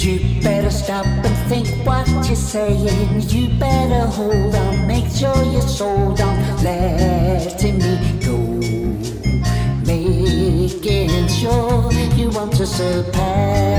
You better stop and think what you're saying. You better hold on, make sure you're sold on letting me go. Making sure you want to surpass.